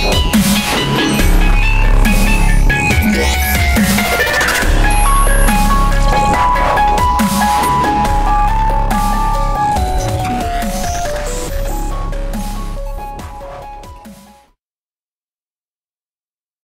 Bye.